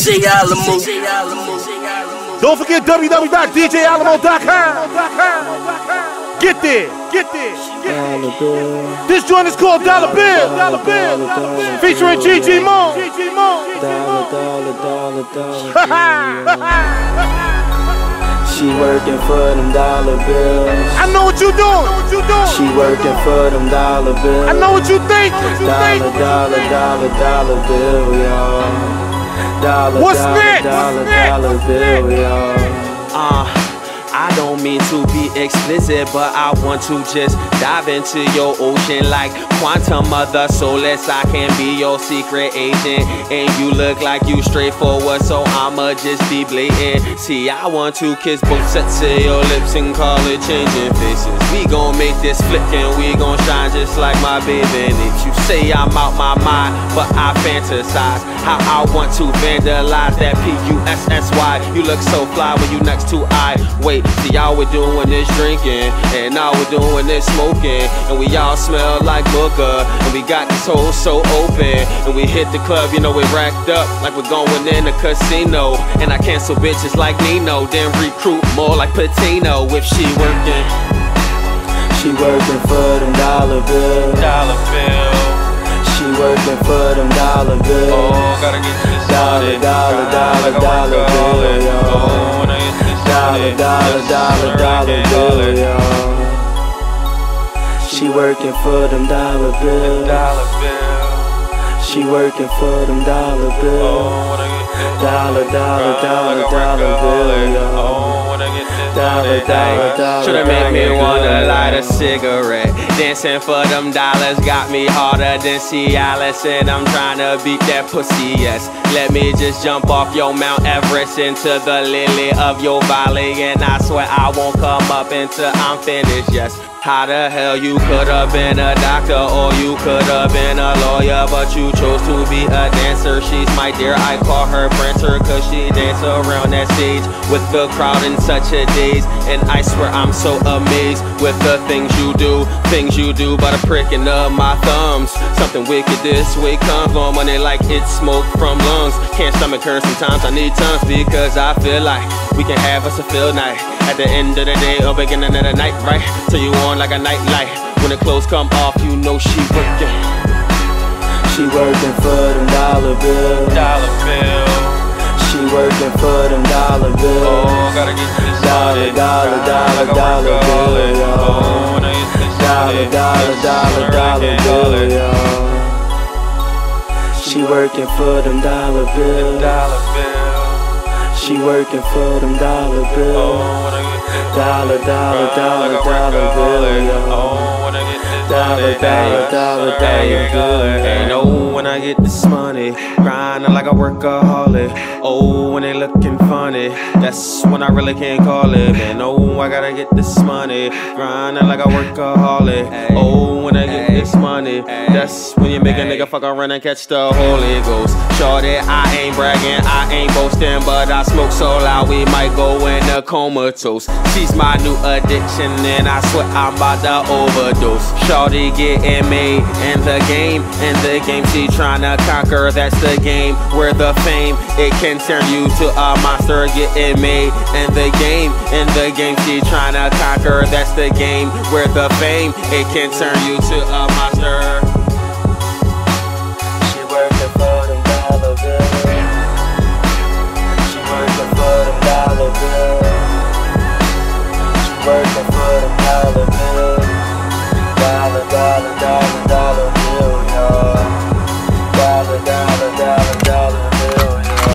DJ Alamo. Don't forget www.djalamo.com. Get there, get there, get there. This joint is called Dollar Bill, Dollar Bill, featuring GG Mo. GG Mo. Dollar, dollar, dollar, dollar. She working for them dollar bills. I know what you doing. What you doing? She working for them dollar bills. I know what you think. What you Dollar, think. dollar, dollar, dollar bill, y'all. Dollar, What's dollar, next? dollar, What's next? dollar What's bill, y'all. Uh, I don't mean to be explicit, but I want to just dive into your ocean like Quantum of Solace. I can be your secret agent, and you look like you straightforward, so I'ma just be blatant. See, I want to kiss both sets of your lips and call it changing faces. We gon' make this flick and we gon' shine just like my baby. And if you say I'm out my mind, but I fantasize how I want to vandalize that P U S S Y. You look so fly when you next to I. Wait, see, y'all we're doing this drinking, and now we're doing this smoking, and we all smell like hookah, and we got this hole so open, and we hit the club, you know, we racked up like we're going in a casino, and I cancel bitches like Nino, then recruit more like Patino. If she working. She working for them dollar bills. Dollar bill, She working for them dollar bills. Oh, gotta get this Dollar, dollar, dollar, dollar bill, y'all. Dollar, dollar, dollar, dollar bill, y'all. She working for them dollar bills. She working for them dollar bills. Dollar, dollar, dollar, dollar bill, y'all. Dollar, dollar, dollar, Shoulda make me dollar wanna bill, light a y'all. cigarette. Dancing for them dollars got me harder than Cialis, and I'm trying to beat that pussy. Yes, let me just jump off your Mount Everest into the lily of your valley, and I swear I won't come up until I'm finished. Yes. How the hell you could have been a doctor or you could have been a lawyer, but you chose to be a dancer. She's my dear, I call her Prancer, cause she dance around that stage with the crowd in such a daze. And I swear I'm so amazed with the things you do, things you do by the pricking of my thumbs. Something wicked this way comes on money like it's smoke from lungs. Can't stomach her sometimes, I need tongues because I feel like we can have us a field night. At the end of the day or beginning of the night, right? Till you on like a night light. When the clothes come off, you know she working. She working for them dollar bills. Dollar bill. She working for them dollar bills. Oh, gotta get this Dollar, dollar, dollar, dollar bill, y'all. Dollar, dollar, dollar, dollar bill, y'all. She working for them dollar bills. Dollar bill. She working for them dollar bills. Oh, Dollar, dollar, dollar, dollar bill, y'all. Dollar, dollar, dollar, dollar bill, Ain't no when I get this money, grinding like a workaholic. Oh, when they looking funny, that's when I really can't call it. Man, oh, I gotta get this money, grinding like a workaholic. Oh, when I get this money, that's when you make a nigga fuck around and catch the Holy Ghost. Shorty, I ain't bragging, I ain't boasting, but I smoke so loud we might go in a comatose. She's my new addiction, and I swear I'm about to overdose. Shorty getting made in the game, in the game she tryna conquer. That's the game where the fame it can turn you to a monster. Get Getting made in the game, in the game she tryna conquer. That's the game where the fame it can turn you to a monster.